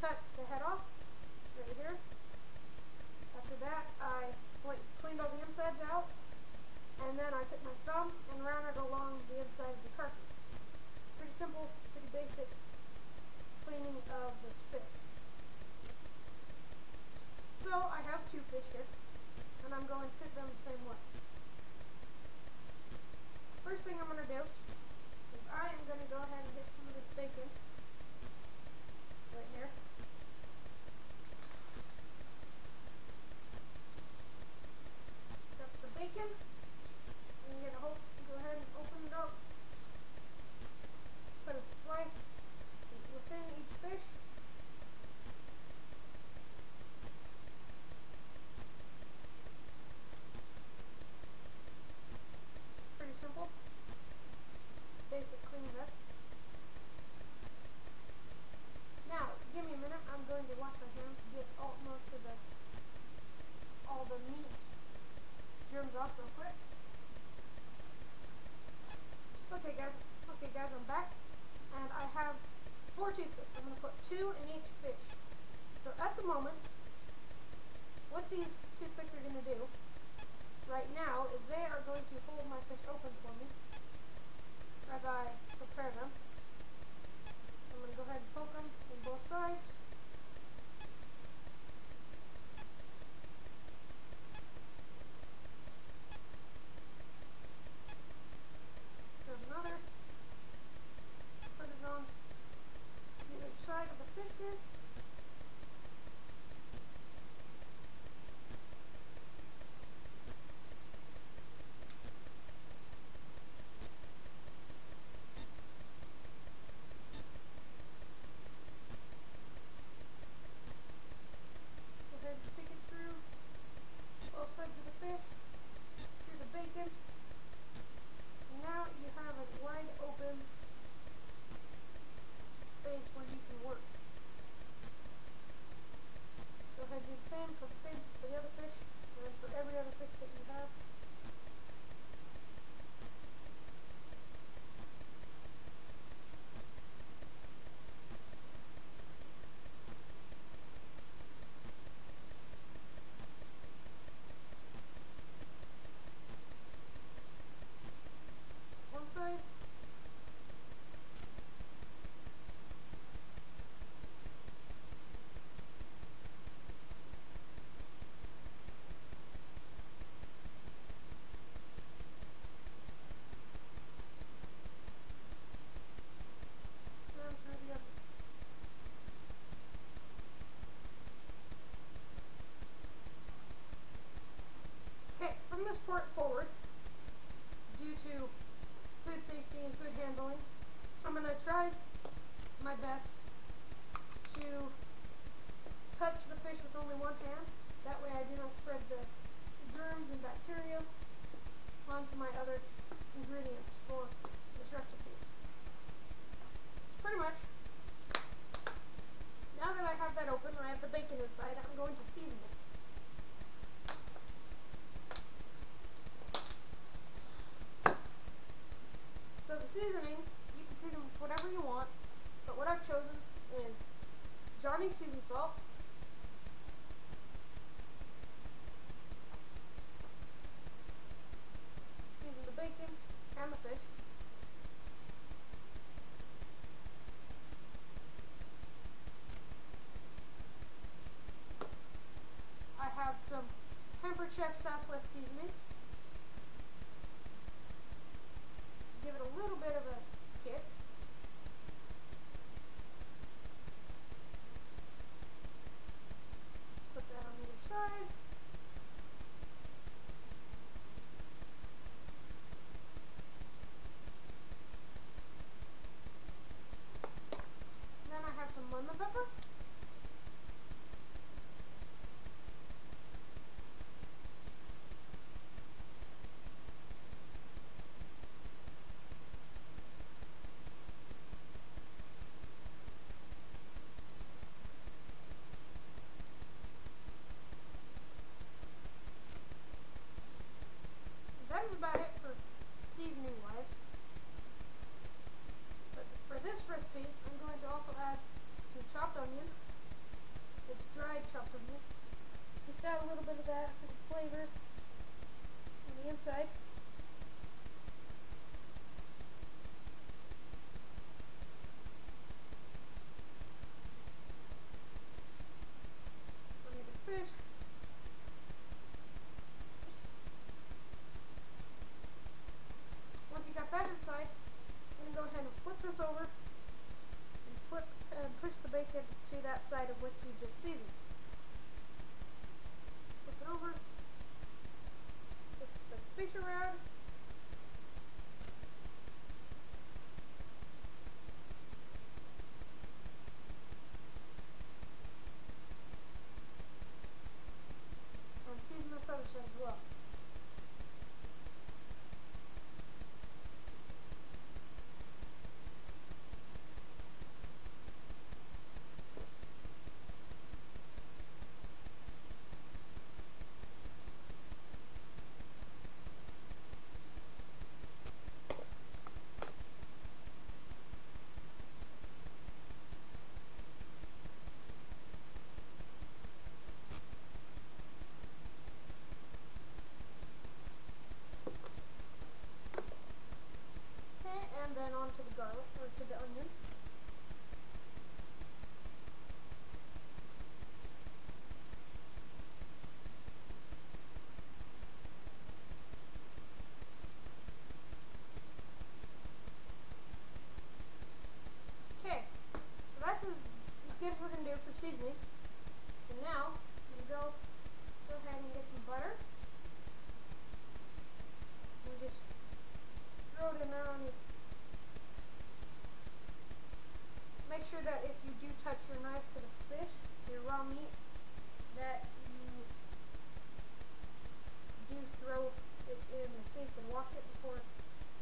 cut the head off, right here. After that, I cleaned all the insides out, and then I took my thumb and ran it along the inside of the carcass. Pretty simple, pretty basic cleaning of this fish. So I have two fish here, and I'm going to cook them the same way. First thing I'm going to do is I am going to go ahead and get some of this bacon right here. That's the bacon. And you're to go ahead and open it up. Put a slice within each fish. Pretty simple. Basic clean this. Now, give me a minute. I'm going to wash my hands to get all most of the all the meat germs off real quick. Okay guys, okay guys, I'm back. And I have four toothpicks. I'm going to put two in each fish. So at the moment, what these toothpicks are going to do right now is they are going to hold my fish open for me as I prepare them. I'm going to go ahead and poke them in both sides. There's another. Put it on the other side of the fish here. Go ahead and stick it through both sides of the fish, through the bacon. And now you have a wide open space where you can work. Go ahead and do the same for the same for the other fish and for every other fish that you have. One side. And through the other. From this point forward, due to food safety and food handling, I'm going to try my best to touch the fish with only one hand. That way I do not spread the germs and bacteria onto my other ingredients for this recipe. Pretty much. Now that I have that open, I have the bacon inside, I'm going to season it. So the seasoning, you can season with whatever you want, but what I've chosen is Johnny season salt, season the bacon and the fish. I have some Pampered Chef Southwest seasoning. Give it a little bit of a kick. Put that on either side. Then I have some lemon pepper. egg shell cookies. Add a little bit of that flavor on the inside. Once you got that inside, I'm going to go ahead and flip this over and flip and push the bacon to that side of which we just seasoned. Over, flip the fish around, as well. to the garlic, or to the onion. Okay, so that's good we're going to do for seasoning. So now, to go, go ahead and get some butter. And just throw it in there on your make sure that if you do touch your knife to the fish, your raw meat, that you do throw it in the sink and wash it before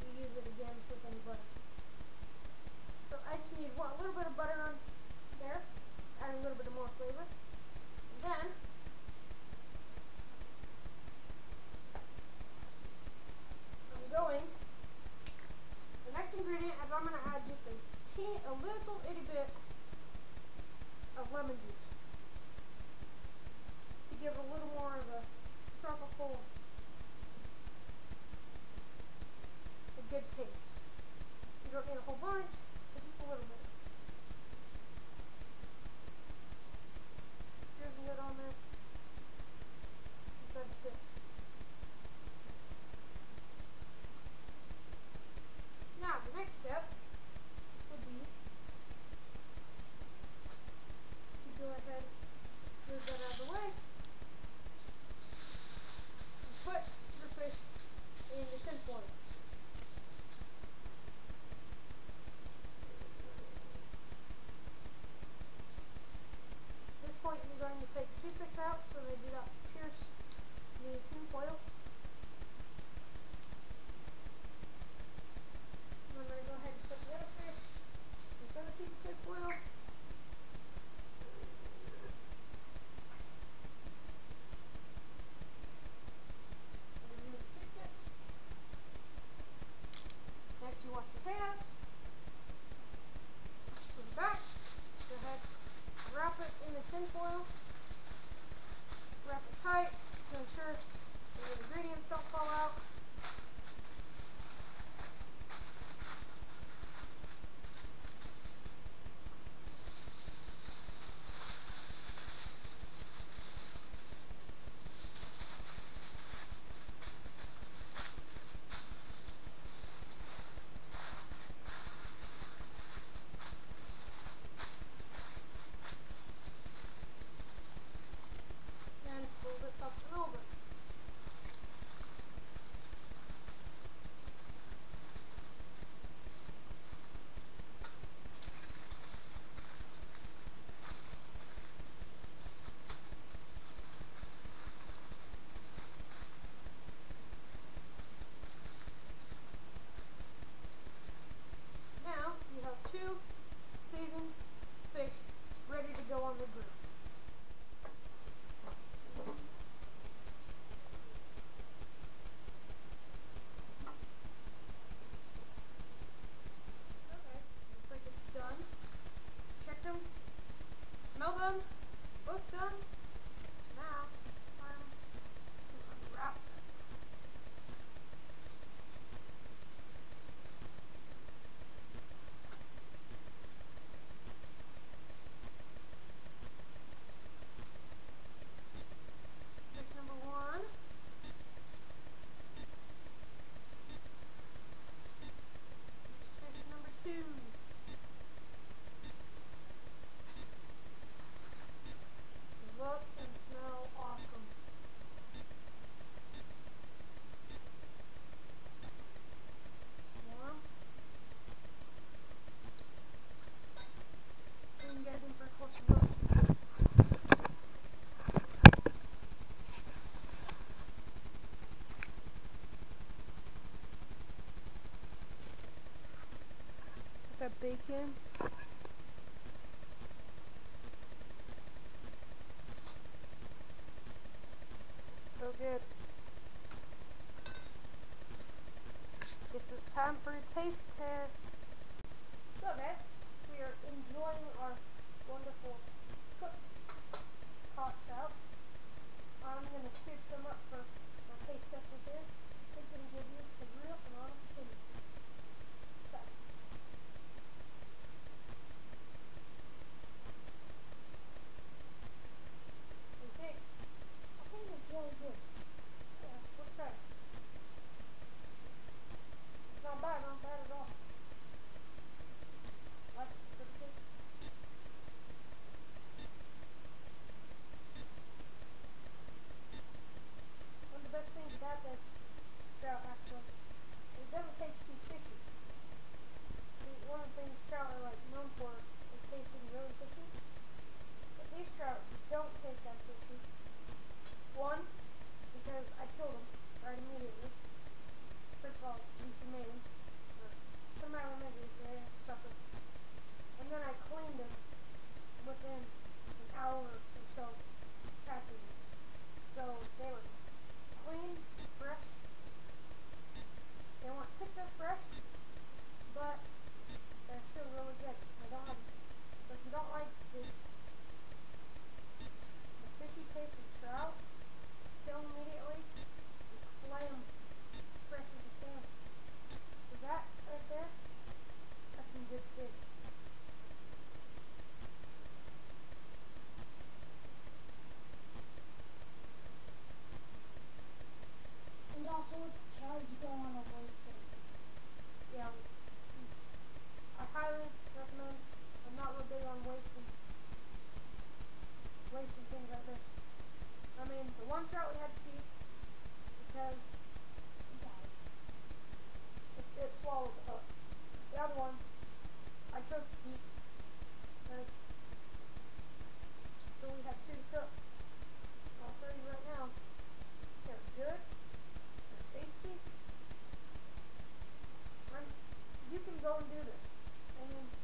you use it again with any butter. So I just need one, a little bit of butter on there, add a little bit of more flavor. And then, I'm going, the next ingredient is I'm going to add a little itty bit of lemon juice to give it a little more of a tropical, a good taste. You don't need a whole bunch, but just a little bit. A lid on there. That's good. Now, the next step out so they do not pierce the tin foil. I'm going to go ahead and put the other fish in front of the tin foil. Next you wash your hands. Put it back. Go ahead, wrap it in the tin foil wrap it tight to ensure the ingredients don't fall out. a big? So good. This is time for a taste test. don't want to waste it. Yeah, I highly recommend. I'm not real big on wasting, wasting things like this. I mean, the one trout we had to keep because it, it swallowed the hook. The other one, I chose to keep because so we have two to cook. I'll show you right now. They're good. They're tasty you can go and do this. And